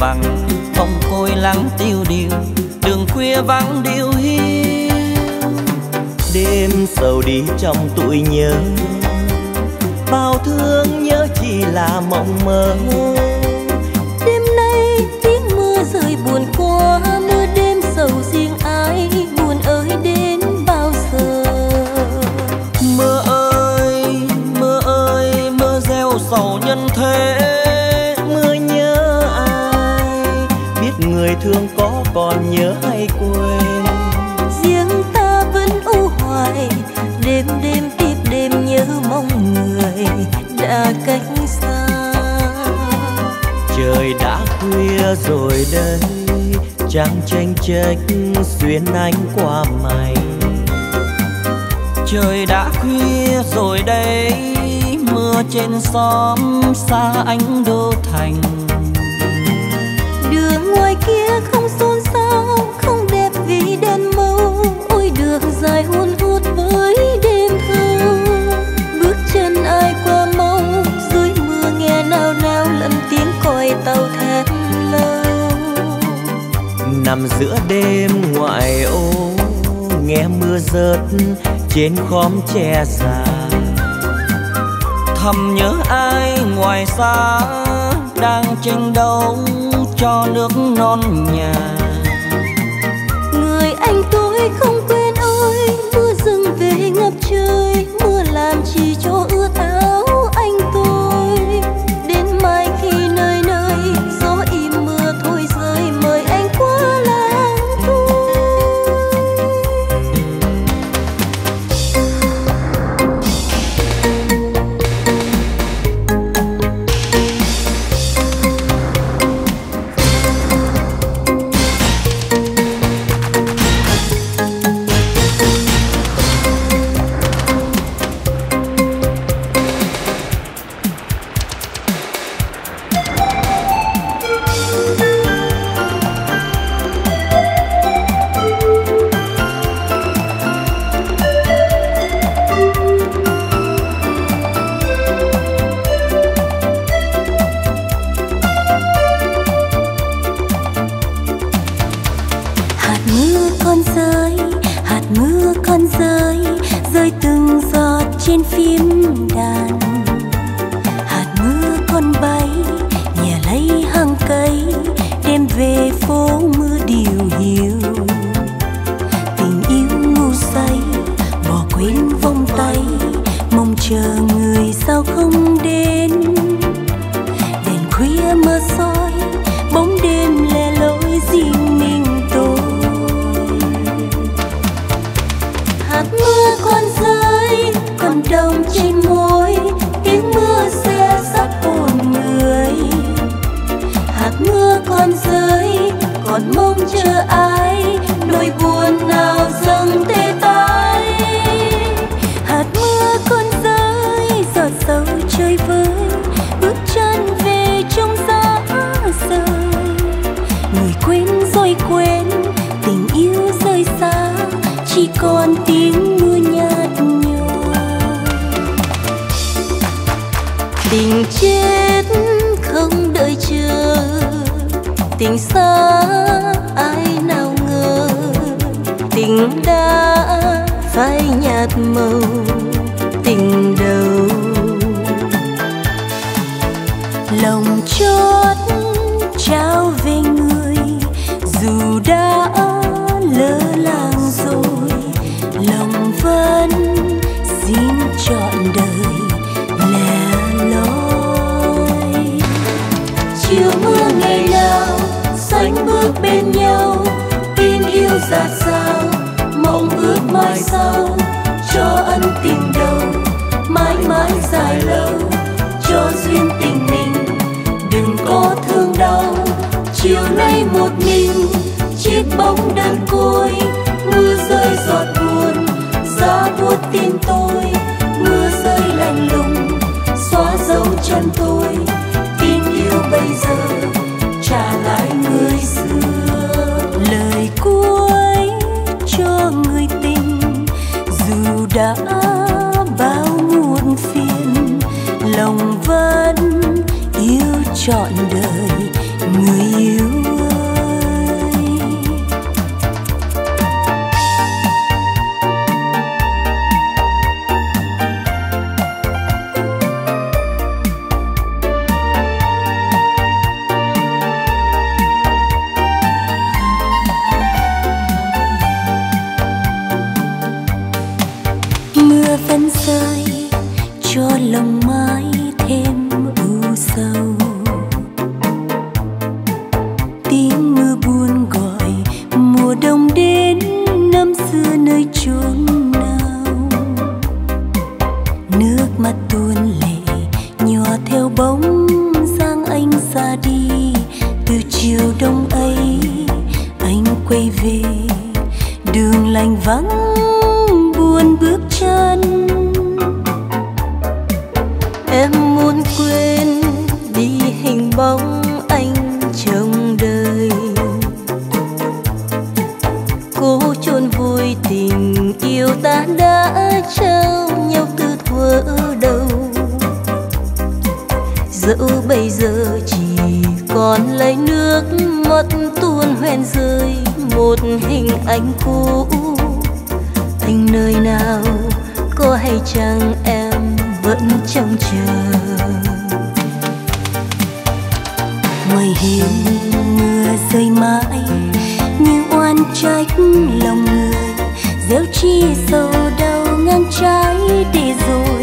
bằng phòng côi lắng tiêu điều, đường khuya vắng điều hiu. Đêm sầu đi trong tuổi nhớ, bao thương nhớ chỉ là mộng mơ. còn nhớ hay quên. Riêng ta vẫn u hoài đêm đêm tiếp đêm nhớ mong người đã cách xa. Trời đã khuya rồi đây trăng tranh trách xuyên ánh qua mày. Trời đã khuya rồi đây mưa trên xóm xa ánh đô thành. nằm giữa đêm ngoại ô, nghe mưa rớt trên khóm tre già. Thầm nhớ ai ngoài xa đang tranh đấu cho nước non nhà. trách lòng người. Rượu chi sâu đầu ngăn trái để rồi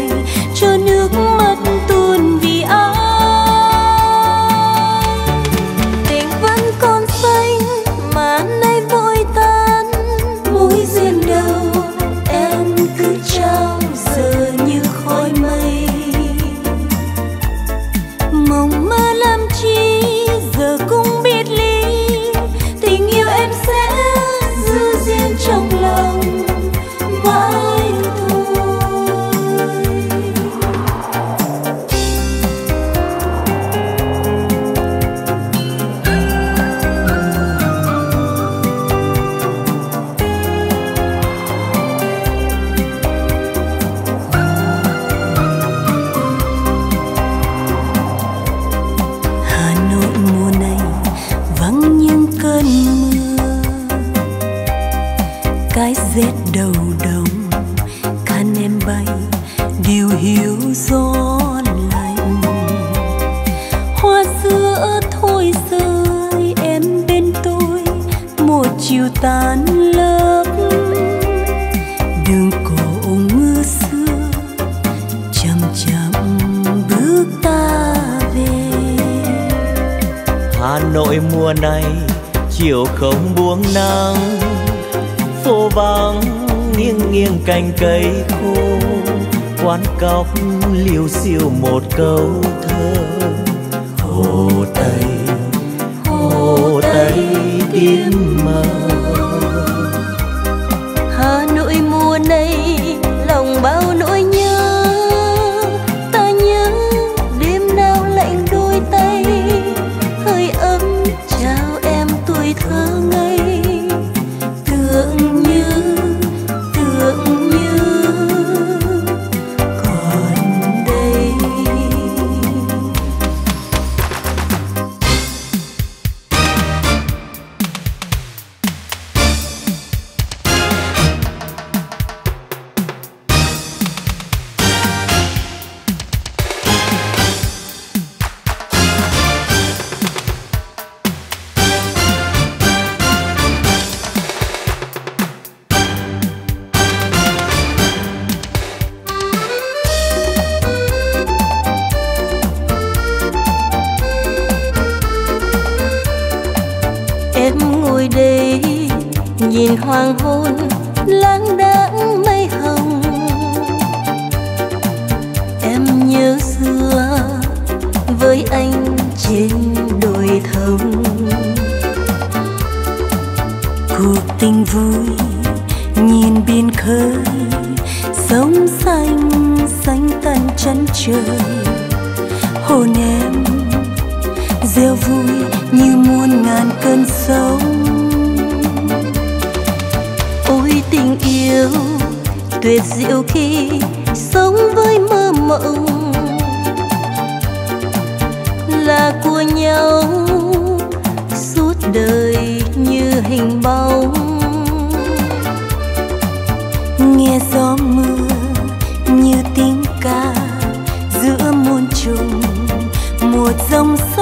một dòng sông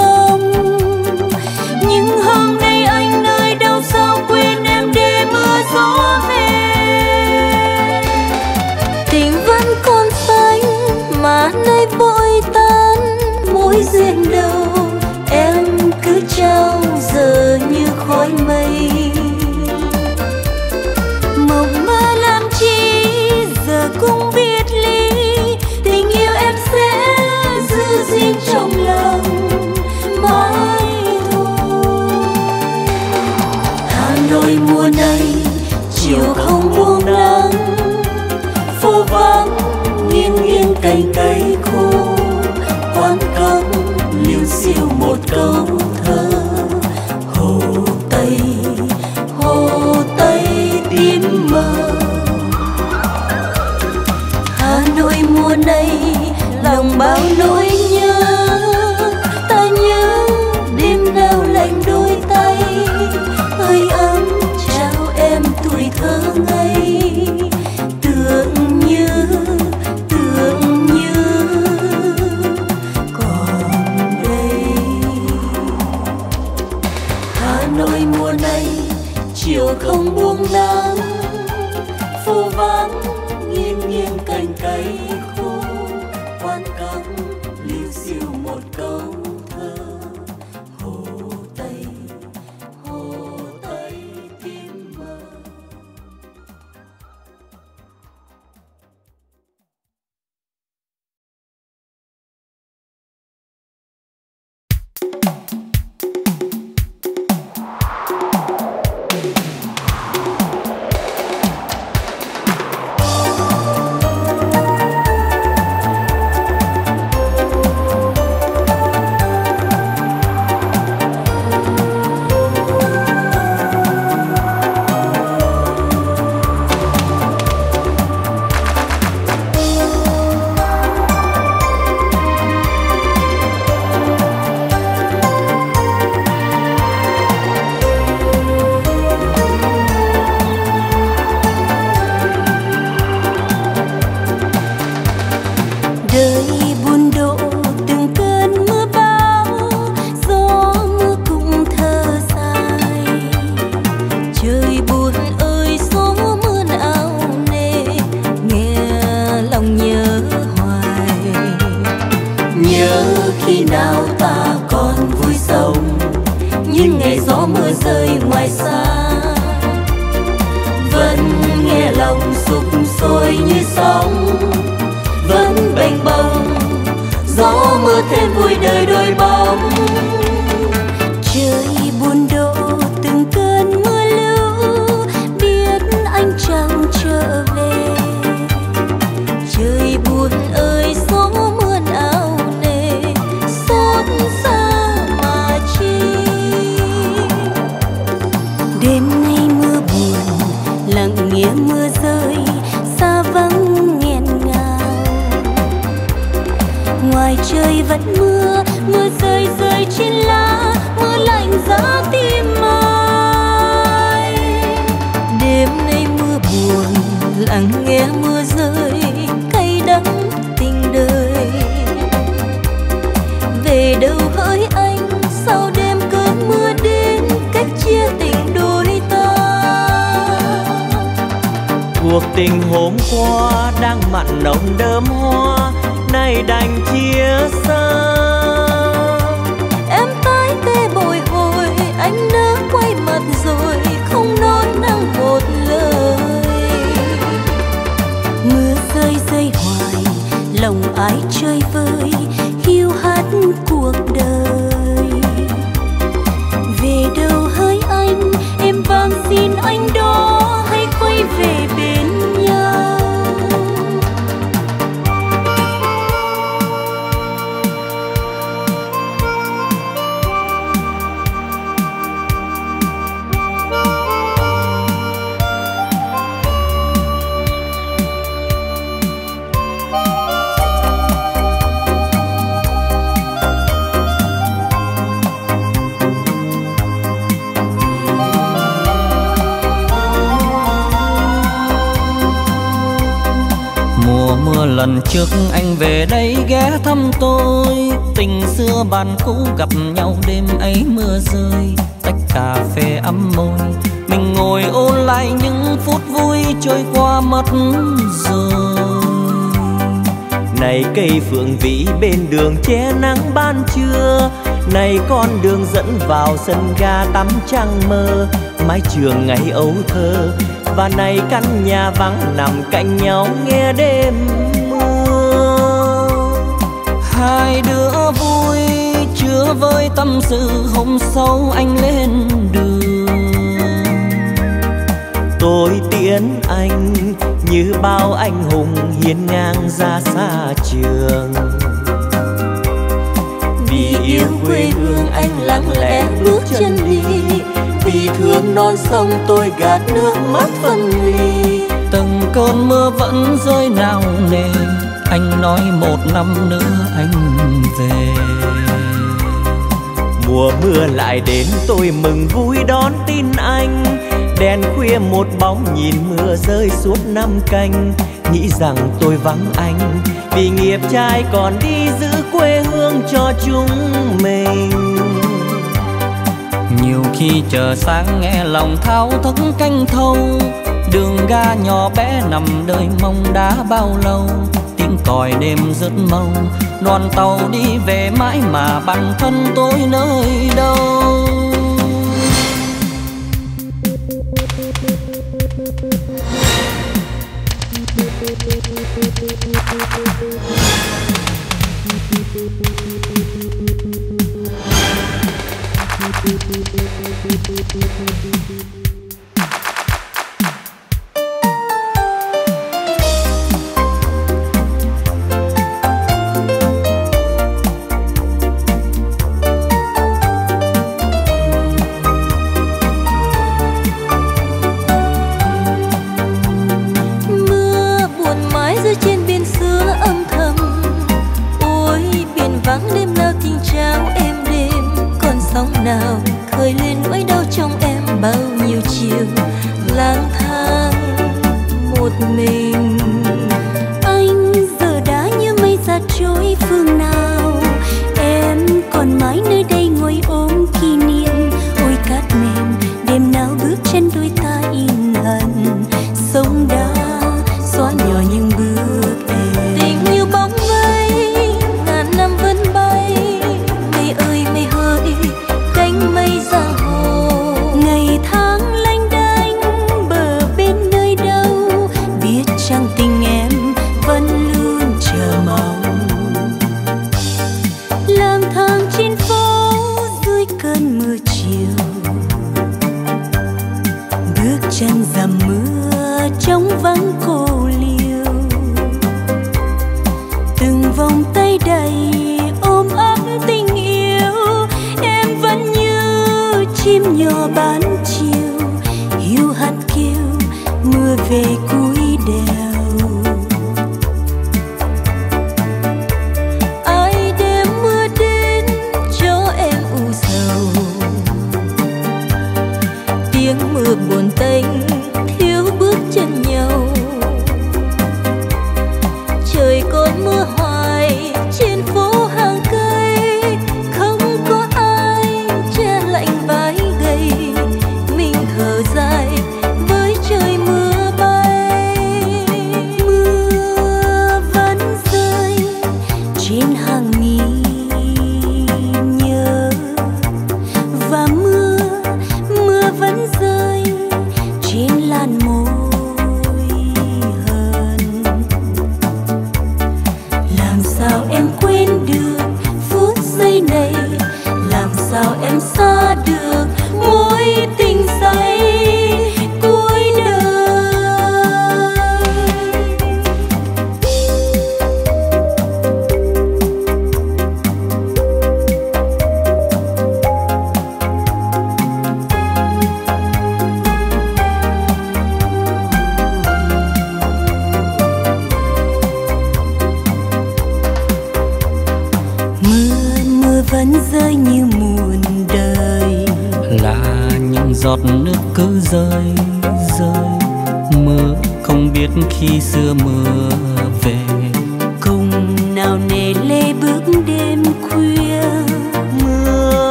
qua đang mặn nồng đơm hoa. Nay đành chia xa Tình bàn cũ gặp nhau đêm ấy mưa rơi, Tách cà phê ấm môi. Mình ngồi ôn lại những phút vui trôi qua mất rồi. Này cây phượng vĩ bên đường che nắng ban trưa, Này con đường dẫn vào sân ga tắm trăng mơ. Mái trường ngày ấu thơ và này căn nhà vắng nằm cạnh nhau nghe đêm. Với tâm sự hôm sau anh lên đường. Tôi tiễn anh như bao anh hùng hiên ngang ra xa trường. Vì yêu quê hương anh lặng lẽ bước chân đi, vì thương non sông tôi gạt nước mắt phân ly. Từng cơn mưa vẫn rơi nào nề, anh nói một năm nữa anh về mùa mưa lại đến, tôi mừng vui đón tin anh. Đèn khuya một bóng nhìn mưa rơi suốt năm canh. Nghĩ rằng tôi vắng anh, vì nghiệp trai còn đi giữ quê hương cho chúng mình. Nhiều khi chờ sáng nghe lòng thao thức canh thâu. Đường ga nhỏ bé nằm đời mong đã bao lâu. Tiếng còi đêm rất mau đoàn tàu đi về mãi mà bản thân tôi nơi đâu? chiều lang thang một mình.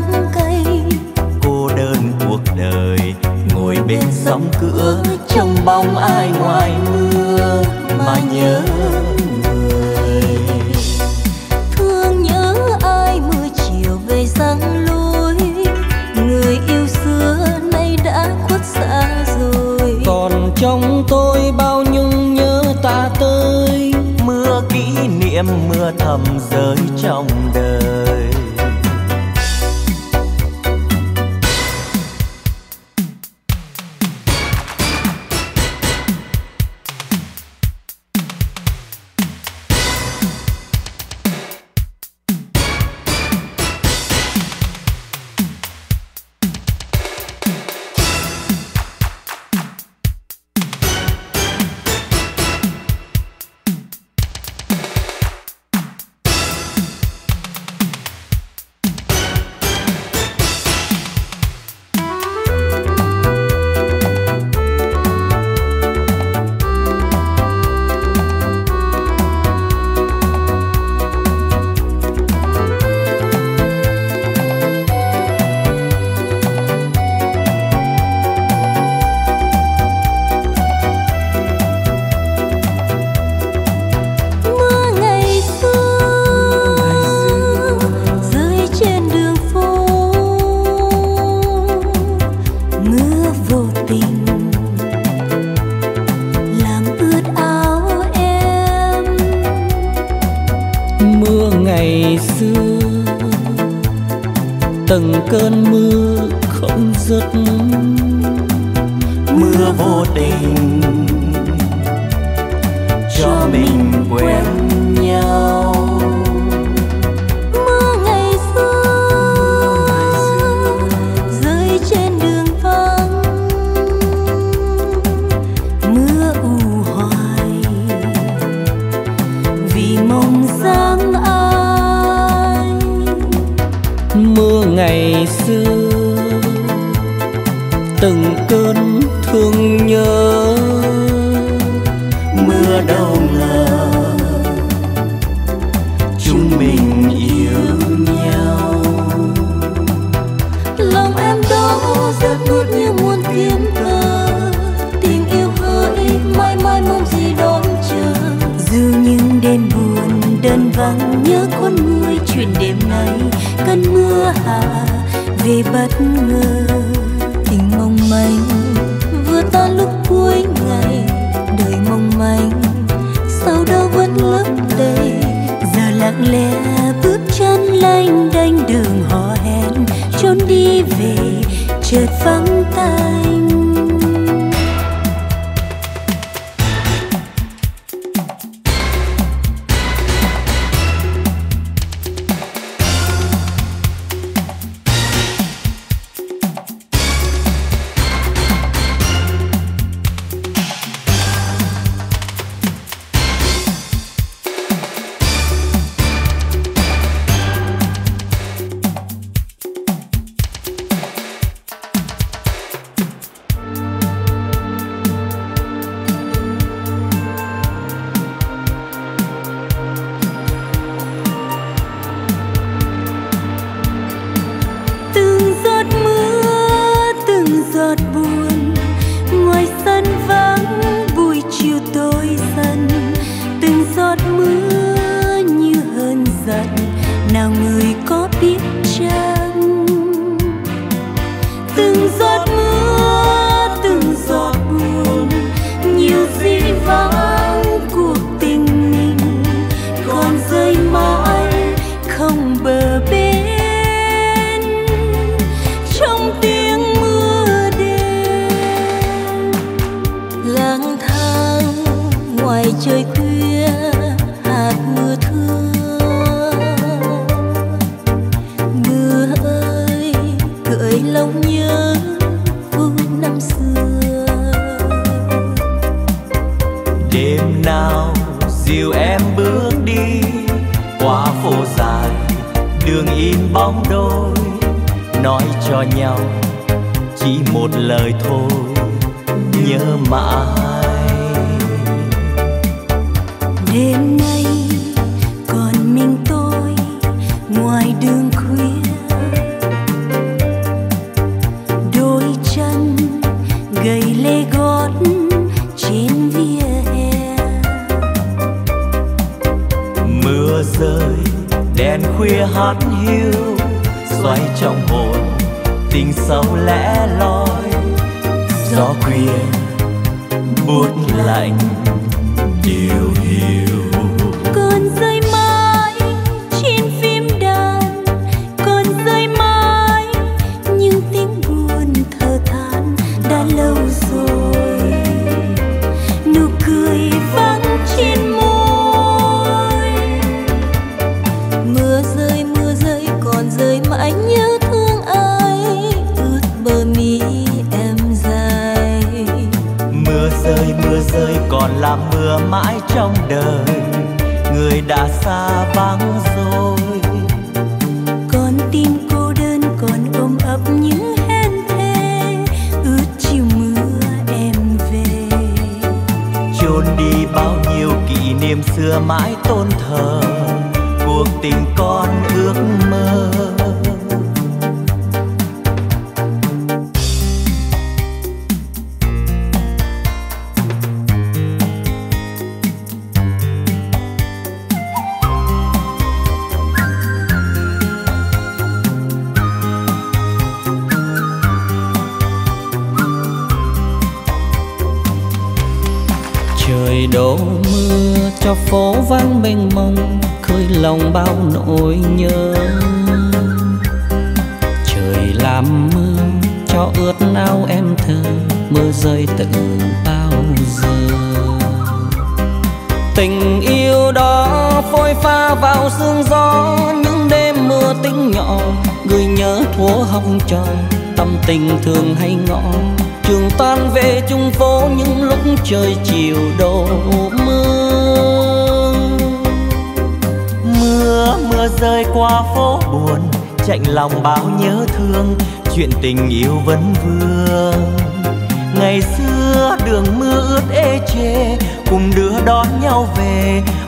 tắng cây. Cô đơn cuộc đời ngồi bên sóng cửa trong bóng ai ngoài mưa mà nhớ người. Thương nhớ ai mưa chiều về sáng lối. Người yêu xưa nay đã khuất xa rồi. Còn trong tôi bao nhung nhớ ta tới. Mưa kỷ niệm mưa thầm rơi trong đời.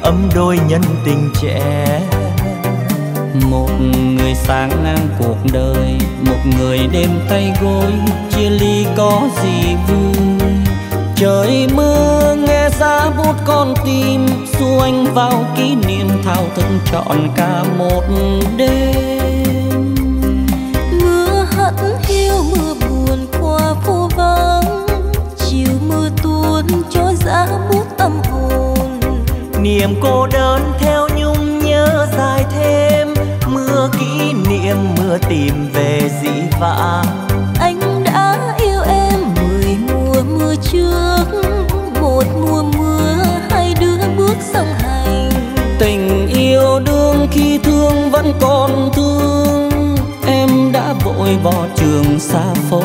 Ấm đôi nhân tình trẻ. Một người sáng ngang cuộc đời, một người đêm tay gối, chia ly có gì vui? Trời mưa nghe giá bút con tim xu anh vào kỷ niệm thao thức trọn cả một đêm. Niềm cô đơn theo nhung nhớ dài thêm. Mưa kỷ niệm mưa tìm về dĩ vãng anh đã yêu em mười mùa mưa trước một mùa mưa hai đứa bước song hành. Tình yêu đương khi thương vẫn còn thương em đã vội bỏ trường xa phố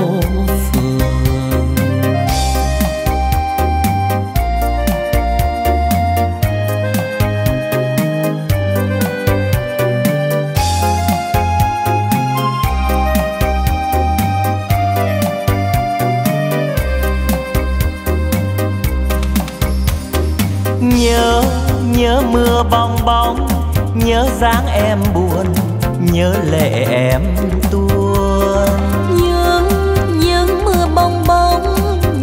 dáng em buồn nhớ lệ em tuôn. Nhớ nhớ mưa bong bóng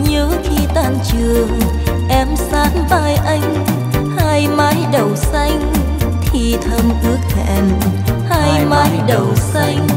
nhớ khi tan trường em sát vai anh hai mái đầu xanh thì thầm ước hẹn hai mái đầu xanh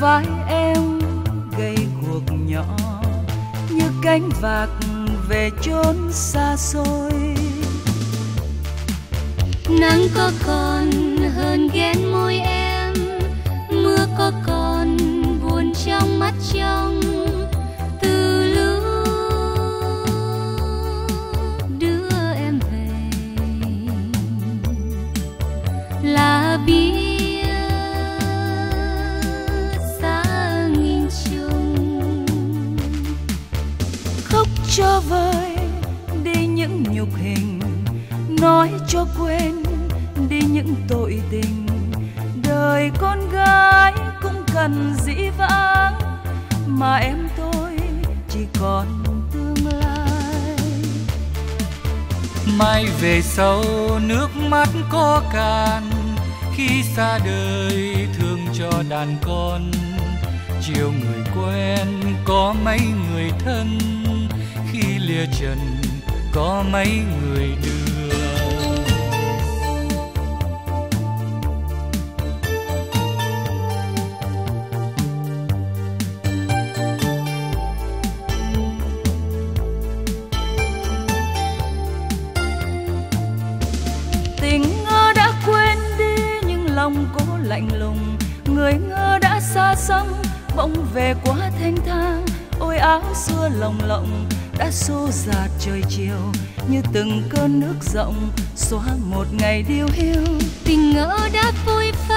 vai em gây cuộc nhỏ, như cánh vạc về chốn xa xôi. Nắng có còn hơn ghen môi em, mưa có còn buồn trong mắt trong nói cho quên đi những tội tình. Đời con gái cũng cần dĩ vãng, mà em tôi chỉ còn tương lai. Mai về sau nước mắt có cạn, khi xa đời thương cho đàn con. Chiều người quen có mấy người thân, khi lìa trần có mấy người đưa về quá thanh thang ôi, áo xưa lồng lộng đã xô dạt trời chiều, như từng cơn nước rộng xóa một ngày điêu hiu. Tình ngỡ đã vui pha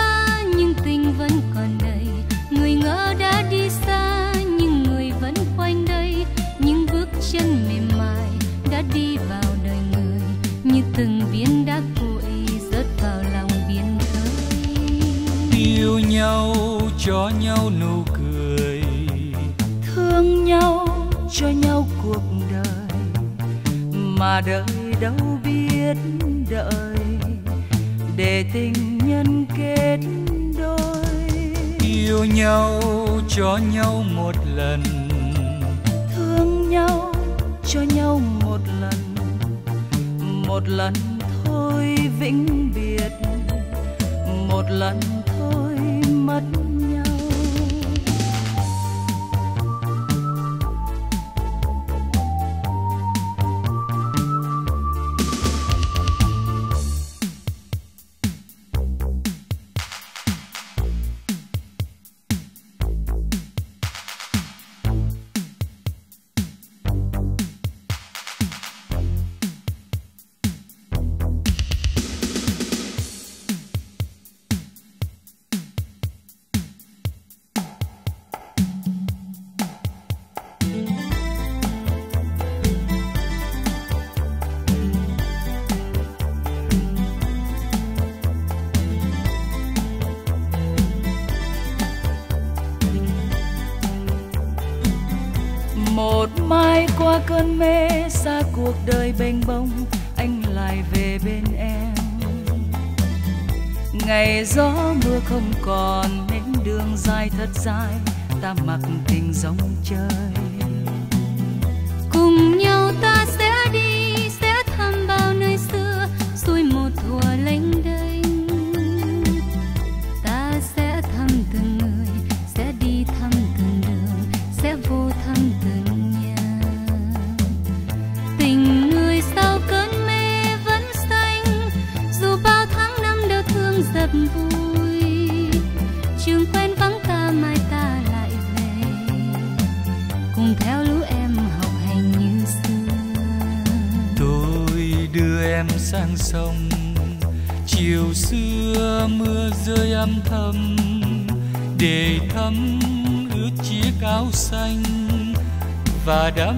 và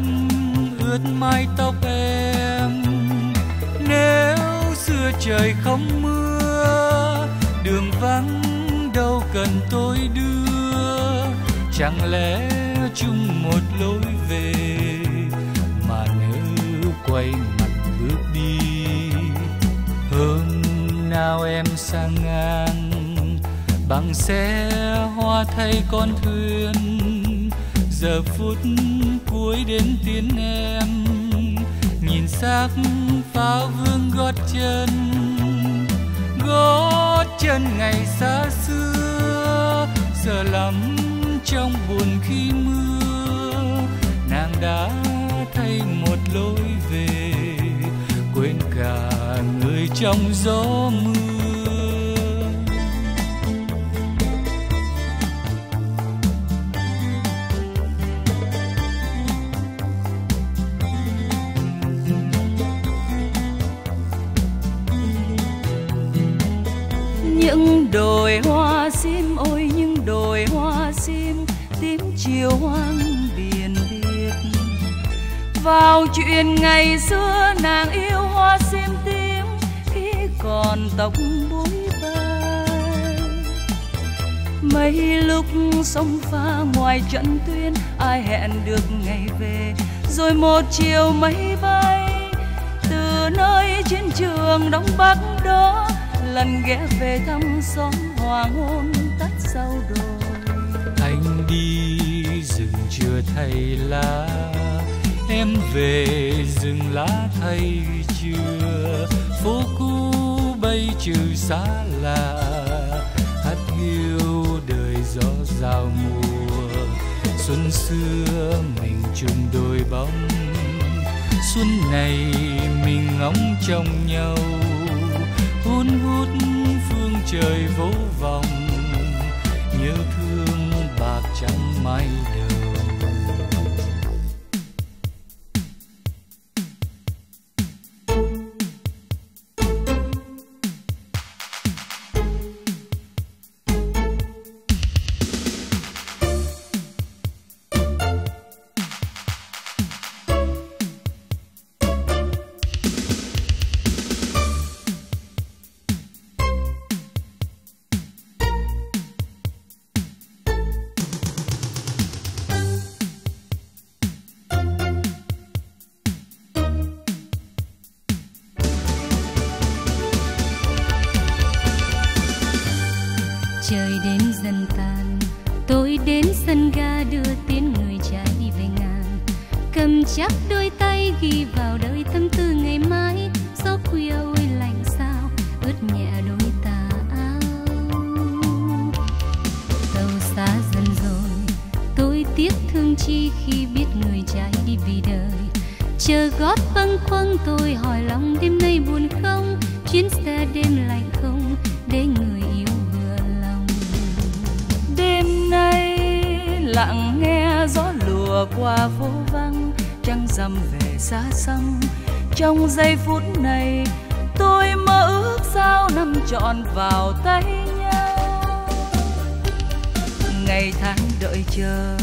ướt mái tóc em. Nếu xưa trời không mưa, đường vắng đâu cần tôi đưa. Chẳng lẽ chung một lối về mà nếu quay mặt bước đi, hôm nào em sang ngang bằng xe hoa thay con thuyền, giờ phút cuối đến tiếng em. Nhìn xác pháo vương gót chân gót chân ngày xa xưa. Giờ lắm trong buồn khi mưa, nàng đã thay một lối về. Quên cả người trong gió mưa. Chuyện ngày xưa nàng yêu hoa sim tím, khi còn tóc búi bay mấy lúc sông pha ngoài trận tuyên ai hẹn được ngày về? Rồi một chiều mây bay, từ nơi chiến trường đông bắc đó, lần ghé về thăm xóm hoàng hôn tắt sau đồi. Anh đi rừng chưa thay lá em về rừng lá thay chưa? Phố cũ bay trừ xa lạ hát hiu đời gió rào mùa. Xuân xưa mình chung đôi bóng, xuân này mình ngóng trông nhau. Hôn hút phương trời vô vọng, nhớ thương bạc trắng mai đời. Chắc đôi tay ghi vào đời tâm tư ngày mai. Gió khuya ôi lạnh sao, ướt nhẹ đôi tà áo. Tàu xa dần rồi, tôi tiếc thương chi khi biết người trai đi vì đời. Chờ gót băng khuâng tôi hỏi lòng đêm nay buồn không? Chuyến xe đêm lạnh không, để người yêu vừa lòng. Đêm nay lặng nghe gió lùa qua phố vắng dăm về xa xăm. Trong giây phút này, tôi mơ ước sao năm trọn vào tay nhau. Ngày tháng đợi chờ,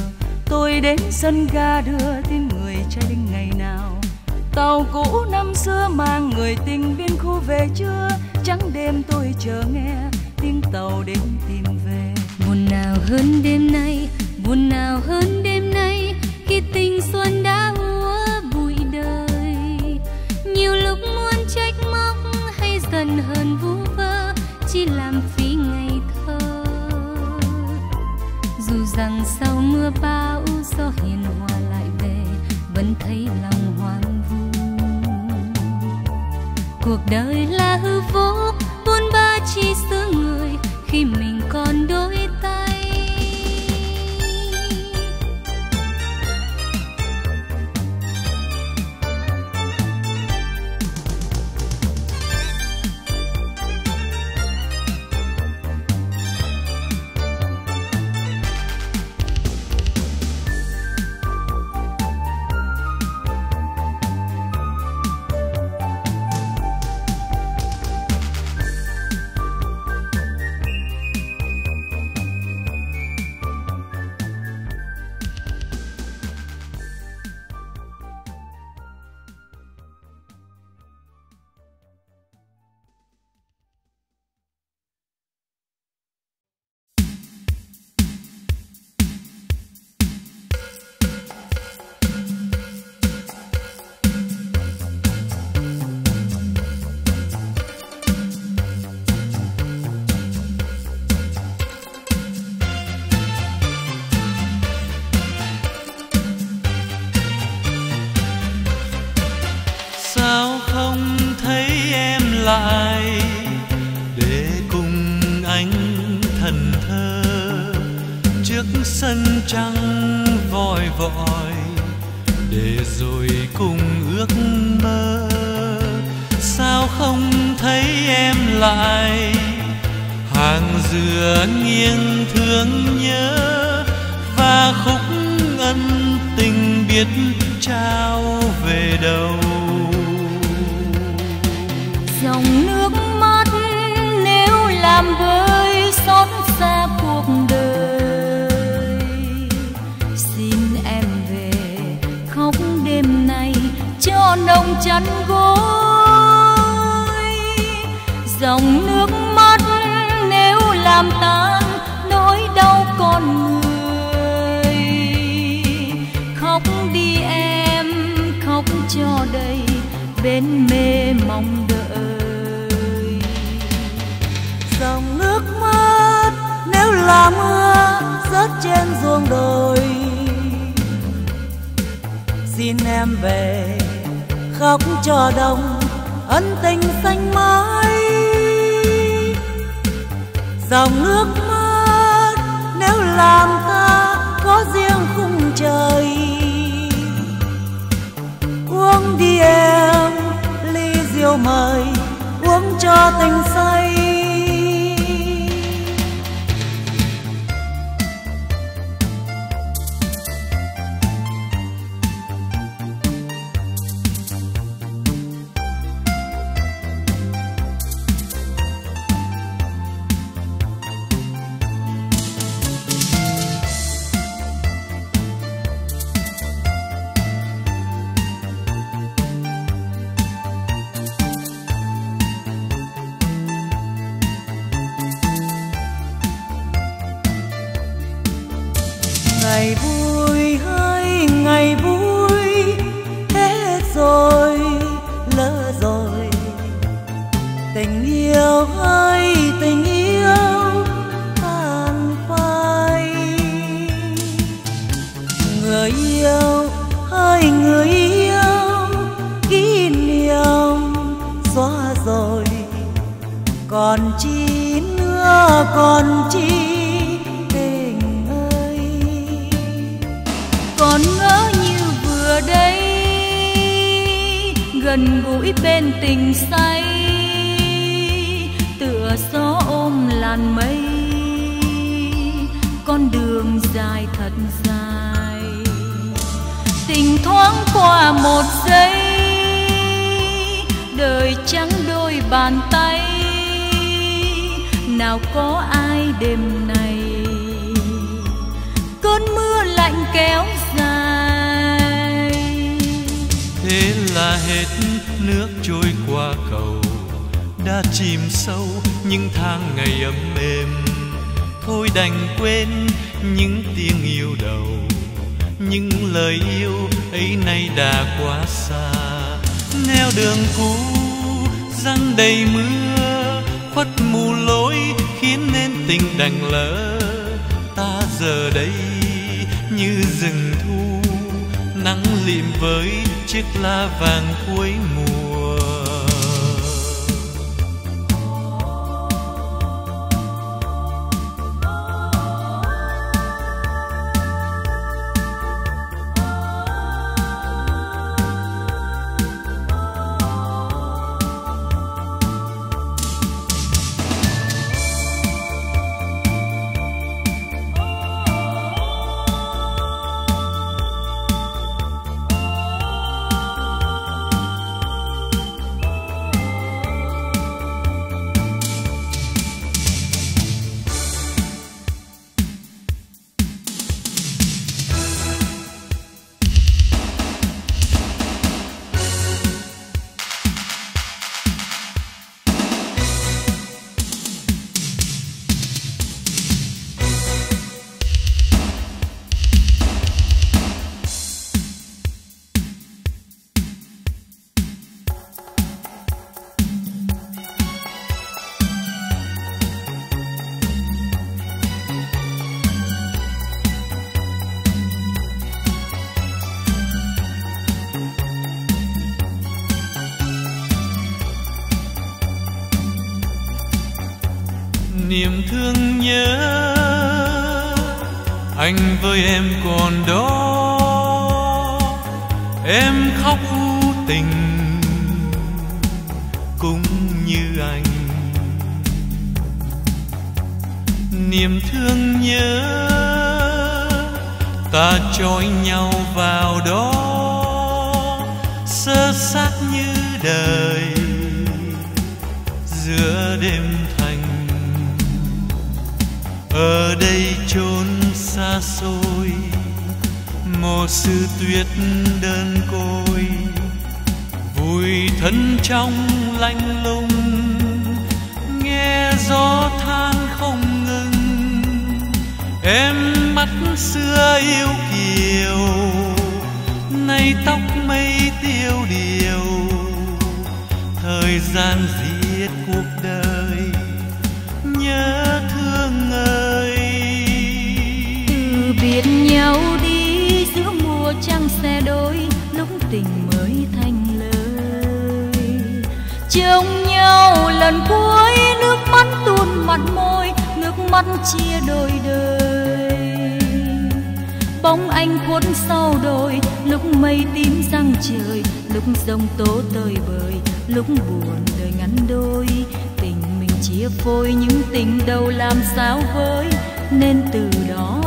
tôi đến sân ga đưa tin người trai đinh ngày nào. Tàu cũ năm xưa mang người tình biên khu về chưa? Trắng đêm tôi chờ nghe tiếng tàu đến tìm về. Buồn nào hơn đêm nay, buồn nào hơn đêm nay, khi tình xuân hay hờn hơn vu vơ, chỉ làm phí ngày thơ. Dù rằng sau mưa bão, gió hiền hòa lại về, vẫn thấy lòng hoang vu. Cuộc đời là hư vô gọi để rồi cùng ước mơ. Sao không thấy em lại hàng dừa nghiêng thương nhớ và khúc ân tình biết trao đến mê mong đợi. Dòng nước mắt nếu là mưa rớt trên ruộng đồi. Xin em về khóc cho đông ân tình xanh mãi. Dòng nước mắt nếu làm ta có riêng khung trời. Uống đi em yêu mời uống cho tình say. niềm thương nhớ. Anh với em còn đó. Em khóc tình cũng như anh. Niềm thương nhớ, ta trói nhau vào đó. Sơ sát như đời. Một sự tuyết đơn côi, vui thân trong lạnh lùng, nghe gió than không ngừng. Em mắt xưa yêu kiều, nay tóc mây tiêu điều. Thời gian giết cuộc đời, nhớ thương ơi từ biệt nhau trăng xe đôi lúc tình mới thành lời. Trông nhau lần cuối, nước mắt tuôn mặt môi, nước mắt chia đôi đời. Bóng anh khuất sau đồi, lúc mây tím răng trời, lúc sông tố tơi bời, lúc buồn đời ngắn đôi. Tình mình chia phôi, những tình đầu làm sao với nên từ đó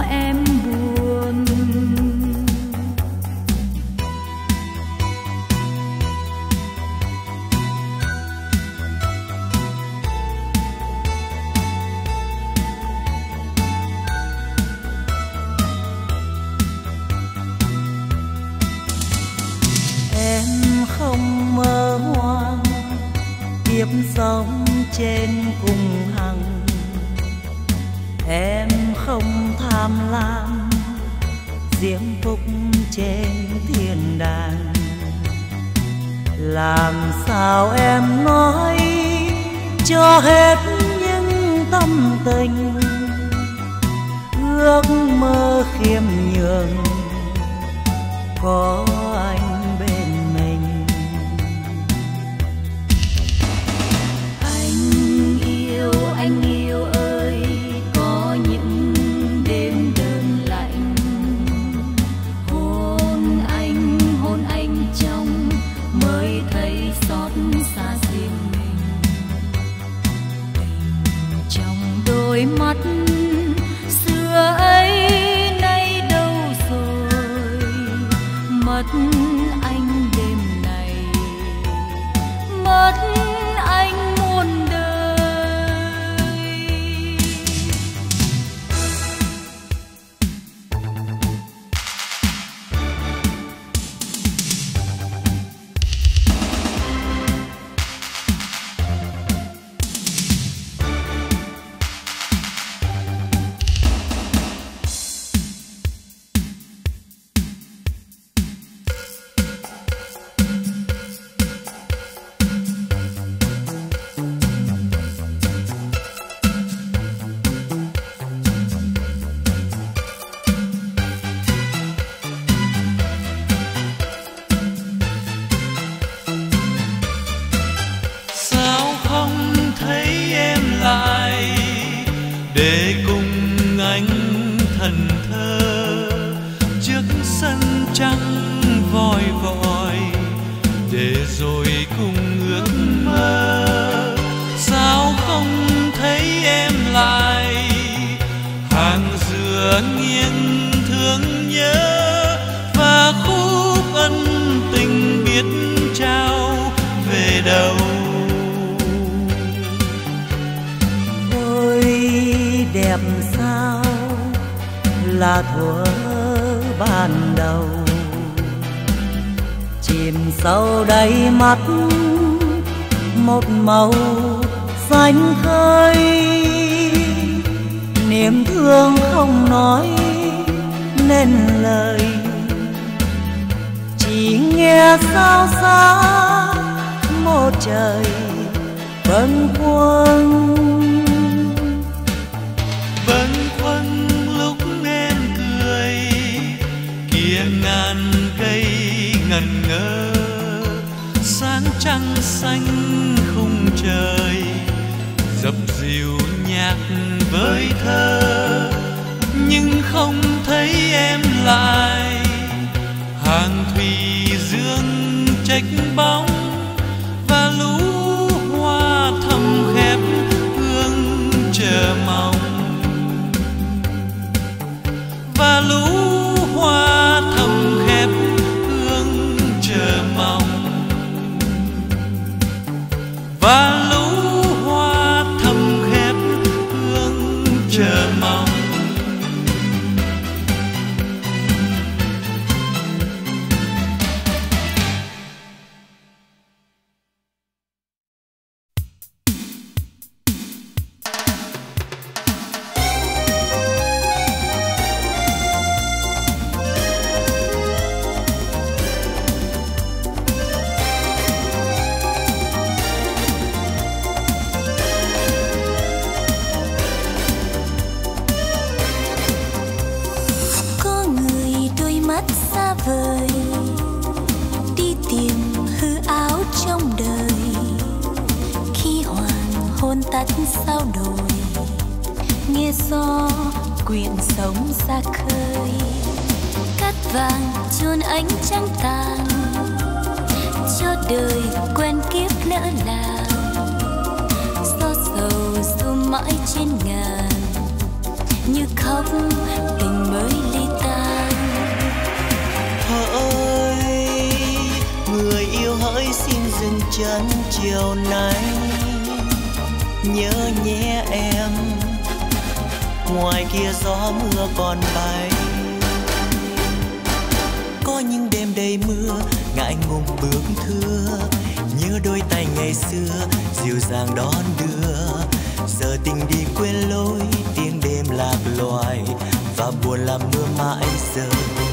mưa mãi giờ.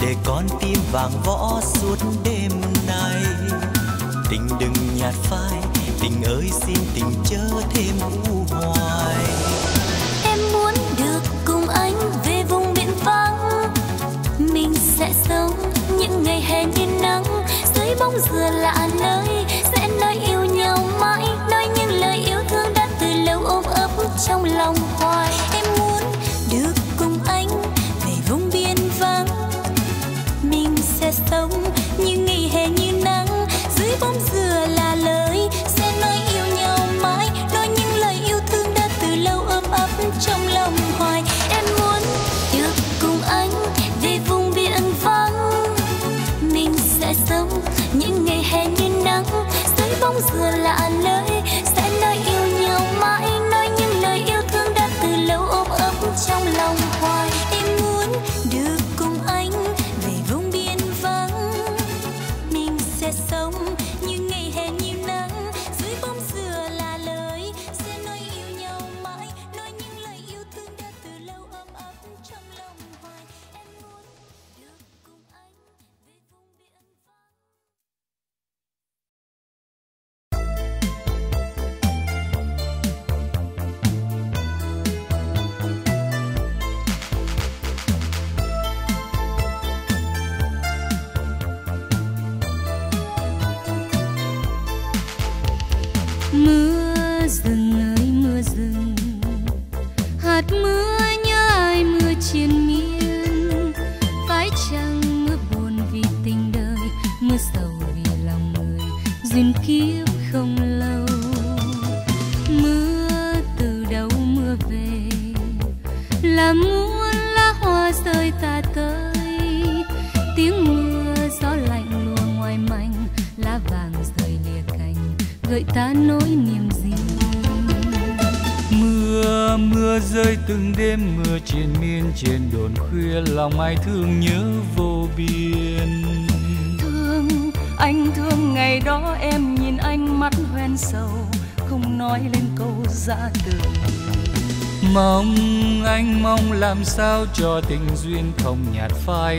để con tim vàng võ suốt đêm nay. Tình đừng nhạt phai, tình ơi xin tình chớ thêm u hoài. Em muốn được cùng anh về vùng biển vắng. Mình sẽ sống những ngày hè như nắng, dưới bóng dừa lạ nơi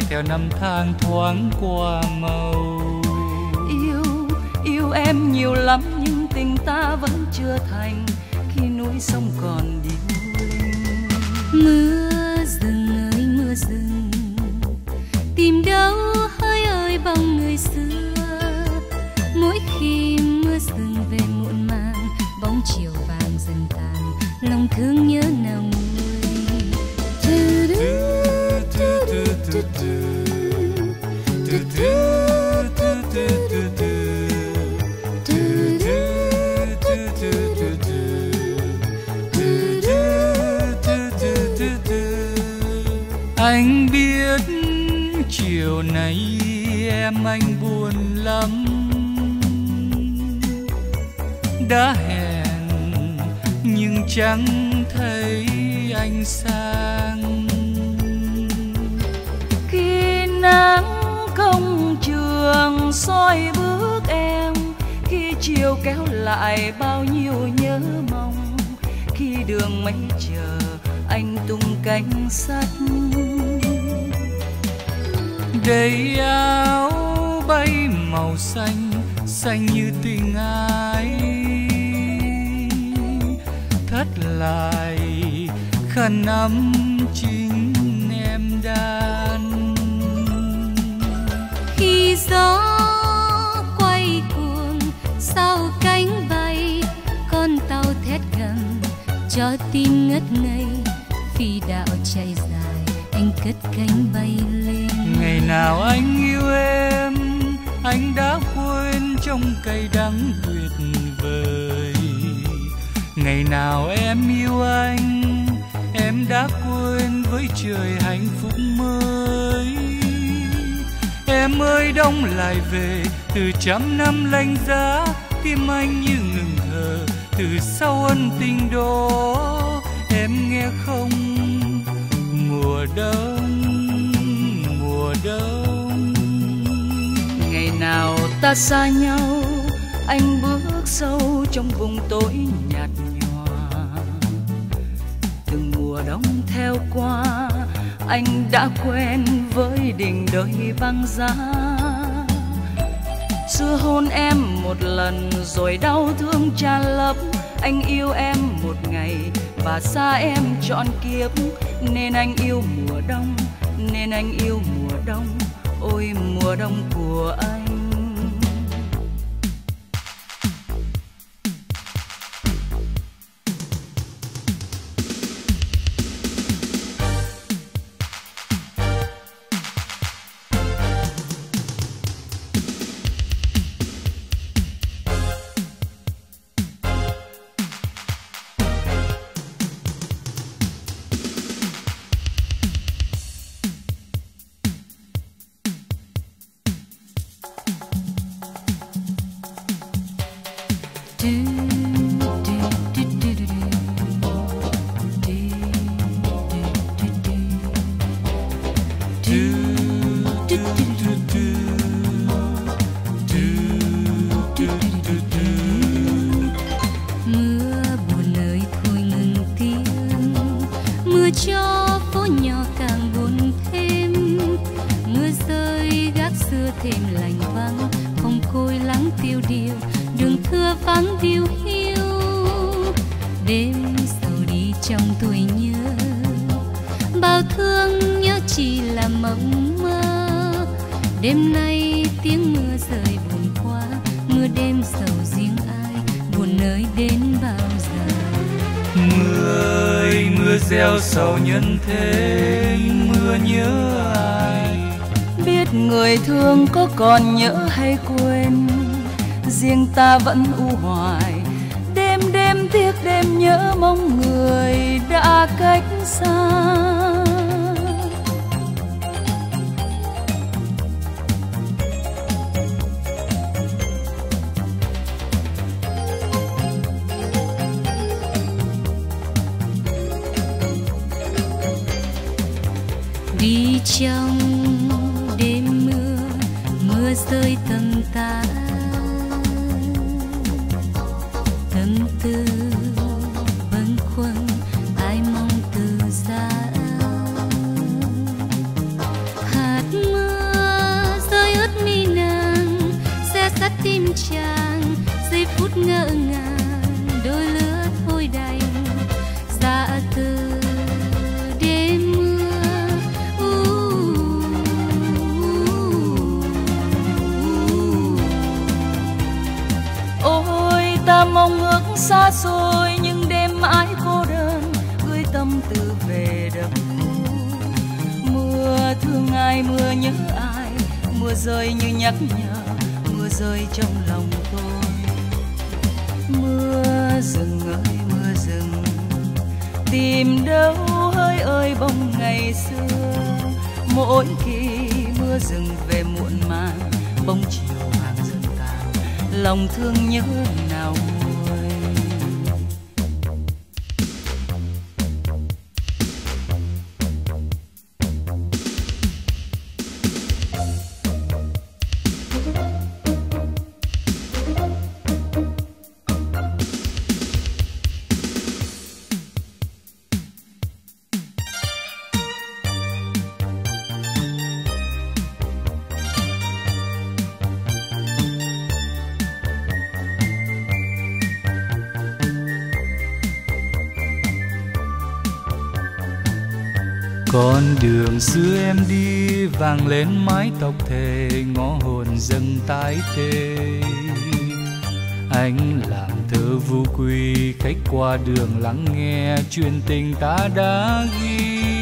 theo năm tháng thoáng qua màu anh tung cánh sắt đầy áo bay màu xanh xanh như tình ai thất lại khăn ấm chính em đan. Khi gió quay cuồng sau cho tim ngất ngây phi đạo chạy dài, anh cất cánh bay lên. Ngày nào anh yêu em, anh đã quên trong cây đắng tuyệt vời. Ngày nào em yêu anh, em đã quên với trời hạnh phúc mới. Em ơi đông lại về, từ trăm năm lạnh giá, tim anh như ngừng từ sau ân tình đó, em nghe không? Mùa đông mùa đông. Ngày nào ta xa nhau, anh bước sâu trong vùng tối nhạt nhòa. Từng mùa đông theo qua, anh đã quen với đình đời băng giá xưa hôn em một lần rồi đau thương tràn lấp. Anh yêu em một ngày và xa em trọn kiếp. Nên anh yêu mùa đông, nên anh yêu mùa đông. Ôi, mùa đông của anh. vàng lên mái tóc thề ngõ hồn dâng tái tê. Anh làm thơ vu quy khách qua đường lắng nghe chuyện tình ta đã ghi.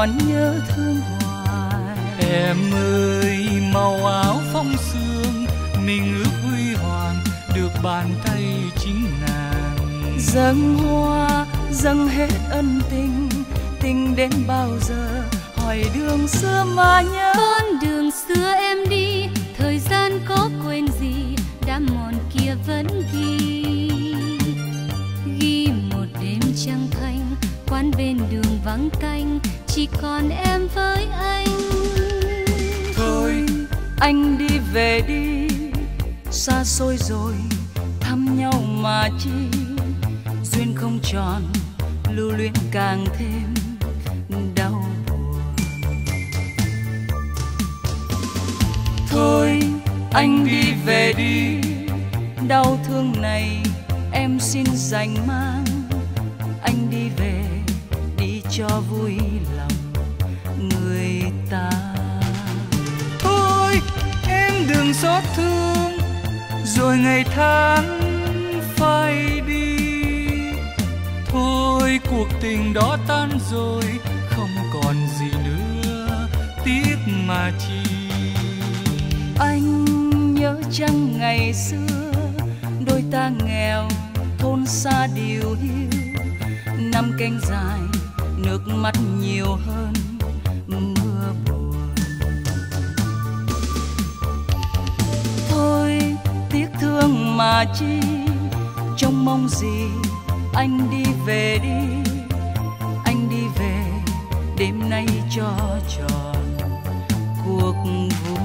còn nhớ thương hoài. Em ơi màu áo phong sương mình ước huy hoàng được bàn tay chính nàng. Dâng hoa dâng hết ân tình tình đến bao giờ hỏi đường xưa mà nhớ tiếc mà chi. Anh nhớ chăng ngày xưa, đôi ta nghèo, thôn xa điều hiu. Năm canh dài, nước mắt nhiều hơn mưa buồn. Thôi, tiếc thương mà chi, trông mong gì anh đi về đi. Anh đi về, đêm nay cho tròn. ভু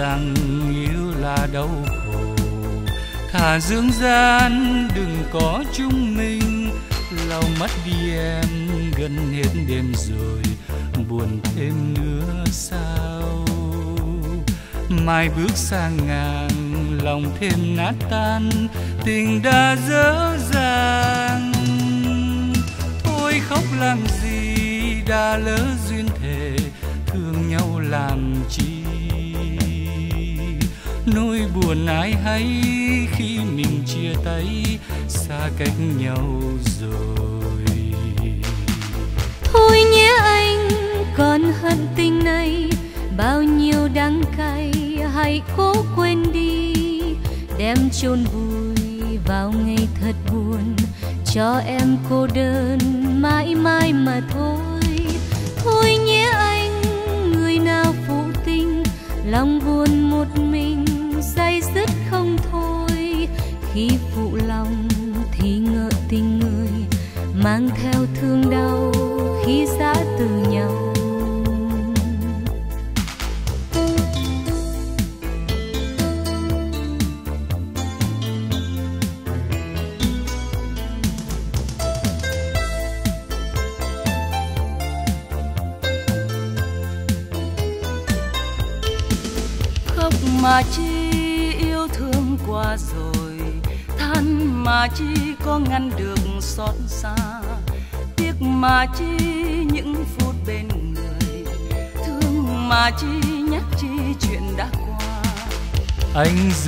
rằng yêu là đau khổ. Thả dương gian đừng có chung mình, lau mắt đi em gần hết đêm rồi, buồn thêm nữa sao? Mai bước sang ngàn lòng thêm nát tan, tình đã dở dàng. Ôi khóc làm gì, đã lỡ duyên thề, thương nhau làm chi nỗi buồn ai hay khi mình chia tay, xa cách nhau rồi. Thôi nhé anh, còn hận tình này, bao nhiêu đắng cay, hãy cố quên đi. Đem chôn vùi vào ngày thật buồn, cho em cô đơn mãi mãi mà thôi. Thôi nhé anh, người nào phụ tình, lòng buồn một mình say dứt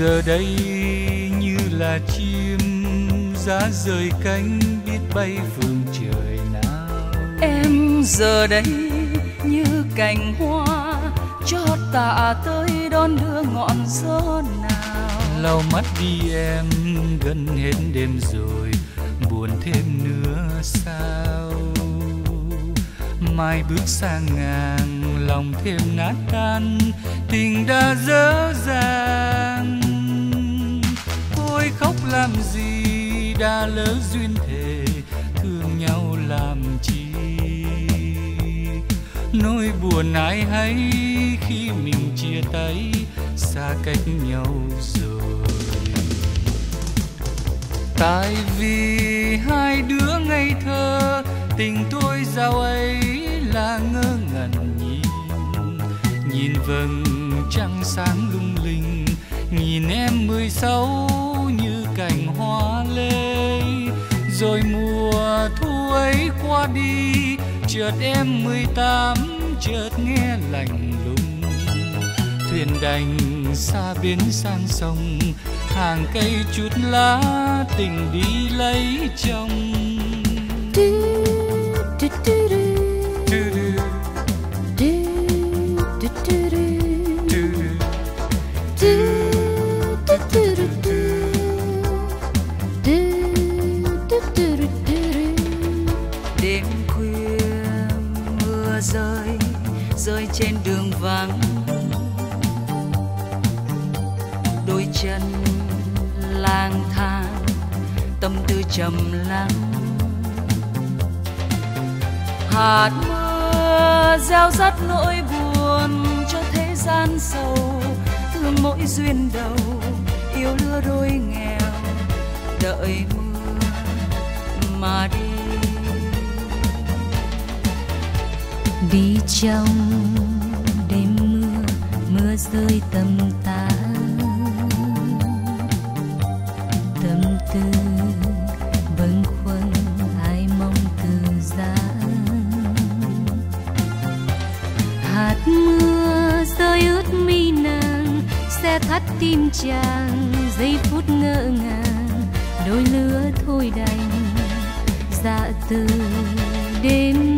giờ đây như là chim giá rời cánh biết bay phương trời nào. Em giờ đây như cành hoa cho tạ tới đón đưa ngọn gió nào. Lau mắt đi em gần hết đêm rồi buồn thêm nữa sao? Mai bước sang ngàn lòng thêm nát tan tình đã dở đã lỡ duyên thề, thương nhau làm chi? Nỗi buồn ai hay khi mình chia tay, xa cách nhau rồi. Tại vì hai đứa ngây thơ, tình tôi giao ấy là ngơ ngẩn nhìn. Nhìn vầng trăng sáng lung linh, nhìn em mười sáu rồi mùa thu ấy qua đi, chợt em mười tám chợt nghe lạnh lùng. Thuyền đành xa bến sang sông, hàng cây chút lá tình đi lấy chồng. Trầm lắng. Hạt mưa gieo rắt nỗi buồn cho thế gian sâu. Thương mỗi duyên đầu, yêu lứa đôi nghèo, đợi mưa mà đi. Đi trong đêm mưa mưa rơi tầm tim chàng giây phút ngỡ ngàng đôi lứa thôi đành. Dạ từ đêm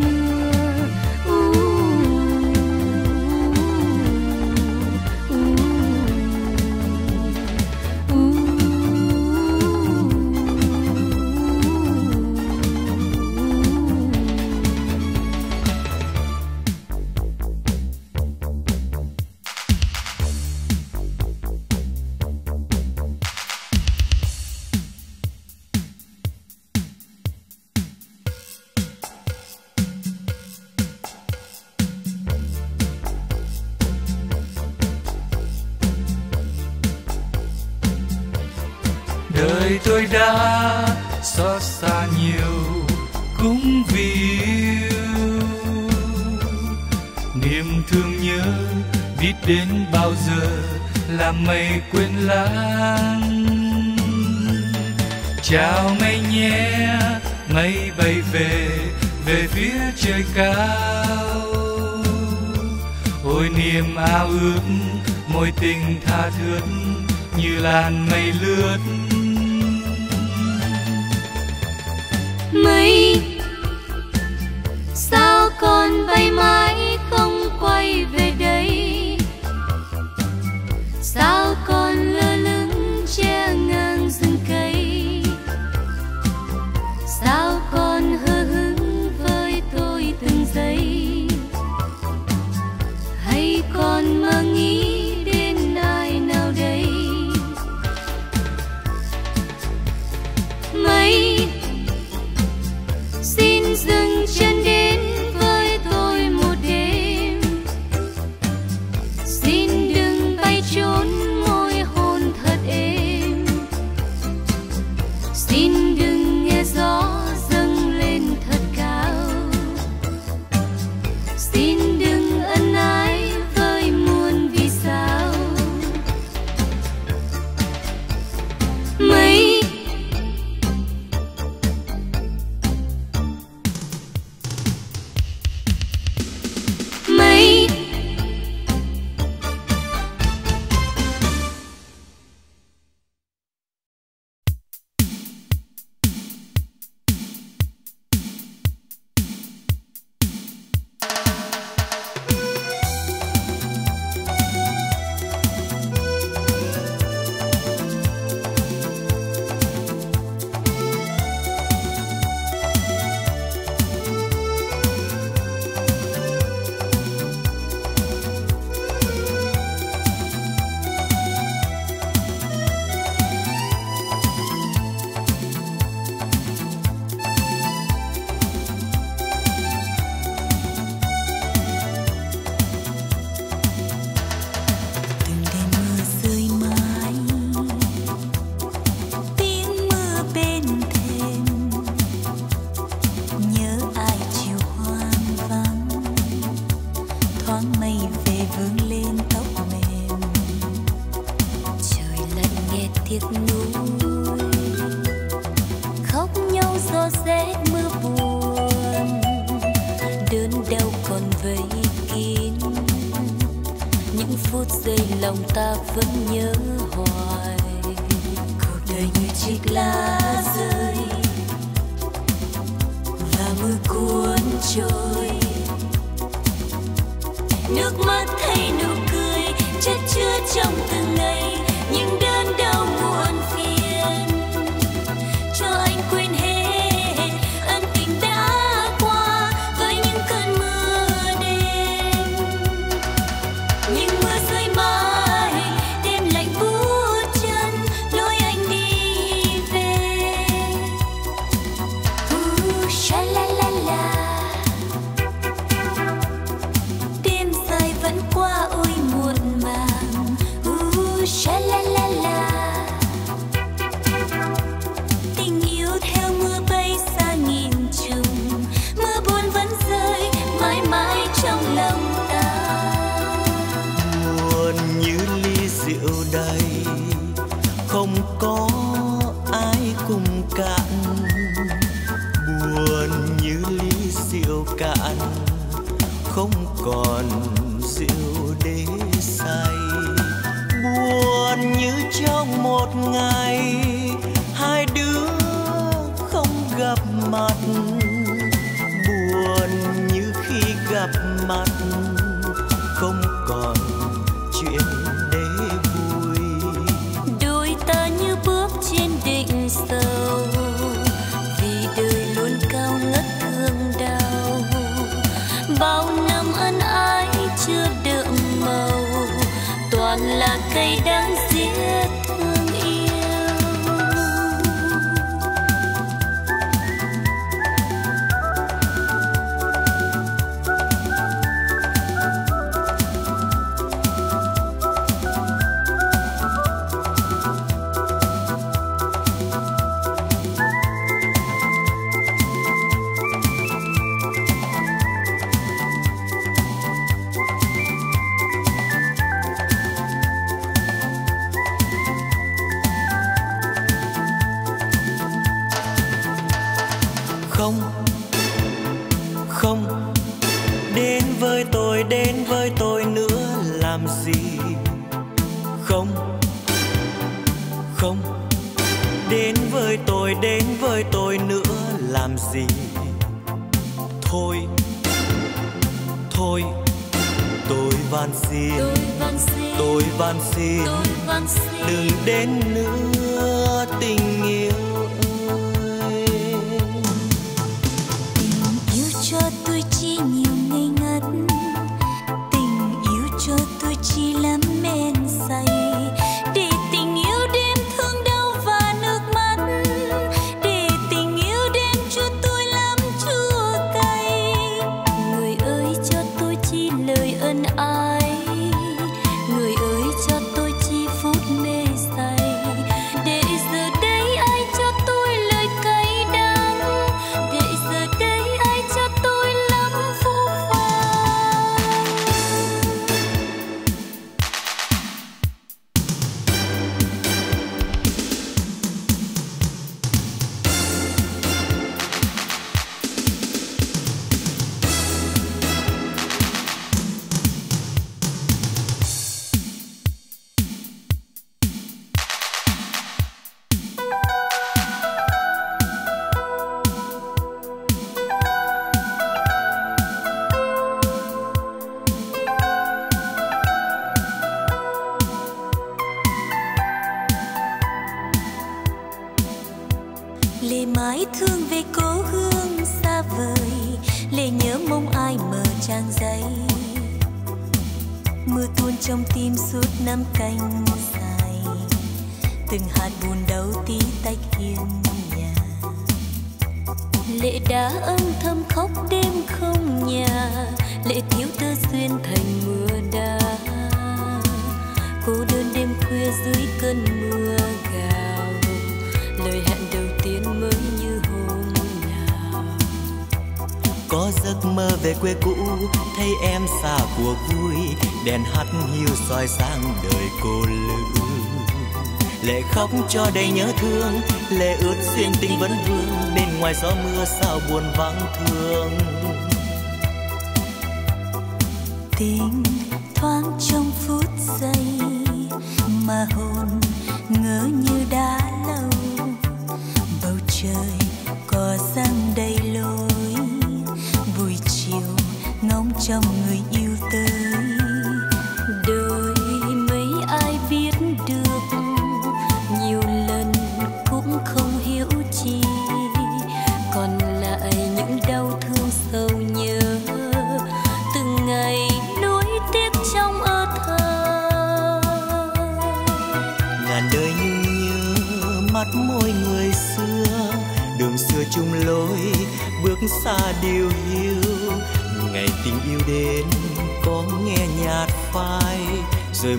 mưa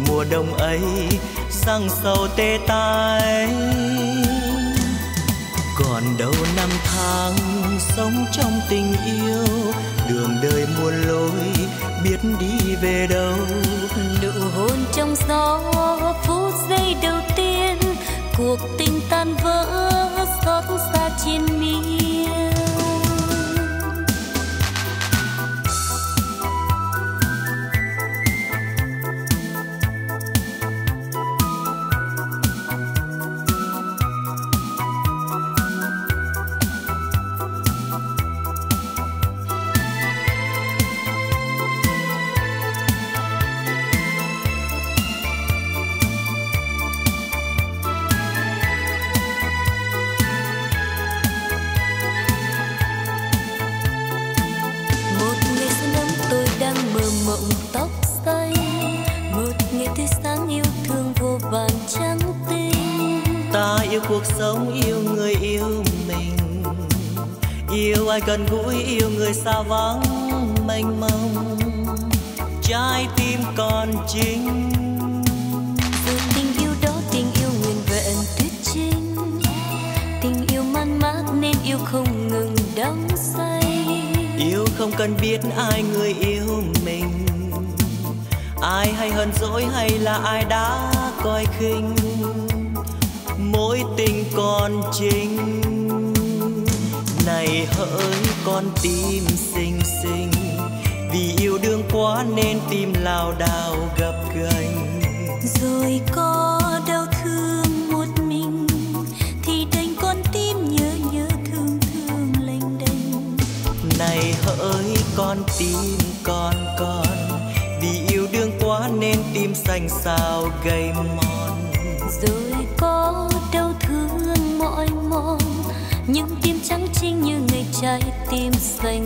mùa đông ấy, sang sầu tê tái. Còn đâu năm tháng, sống trong tình yêu, đường đời muôn lối, biết đi về đâu. Nụ hôn trong gió phút giây đầu tiên, cuộc tình tan vỡ xót xa trên miên. Người xa vắng mênh mông trái tim còn chính. Dù tình yêu đó tình yêu nguyên vẹn tuyết trinh tình yêu man mác nên yêu không ngừng đắm say. Yêu không cần biết ai người yêu mình ai hay hơn dỗi hay là ai đã coi khinh mối tình còn chính này hỡi con tim xinh xinh. Vì yêu đương quá nên tim lao đao gập ghềnh. Rồi có đau thương một mình thì đành con tim nhớ nhớ thương thương lênh đênh. Này hỡi con tim con con vì yêu đương quá nên tim xanh xao gầy mòn. Rồi có đau thương mỏi mòn trinh như người trái tim xanh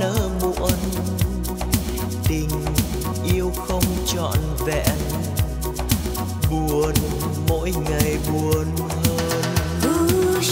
nở muộn. Tình yêu không trọn vẹn. Buồn mỗi ngày buồn hơn. Ooh,